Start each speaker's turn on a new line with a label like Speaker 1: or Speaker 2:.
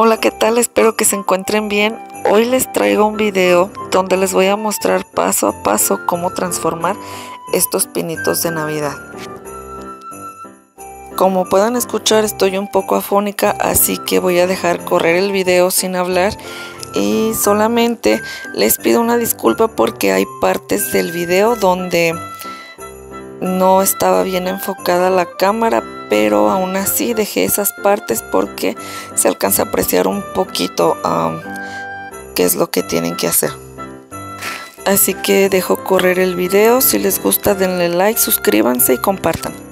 Speaker 1: Hola, ¿qué tal? Espero que se encuentren bien. Hoy les traigo un video donde les voy a mostrar paso a paso cómo transformar estos pinitos de Navidad. Como pueden escuchar estoy un poco afónica, así que voy a dejar correr el video sin hablar y solamente les pido una disculpa porque hay partes del video donde no estaba bien enfocada la cámara, pero aún así dejé esas partes porque se alcanza a apreciar un poquito qué es lo que tienen que hacer. Así que dejo correr el video, si les gusta denle like, suscríbanse y compartan.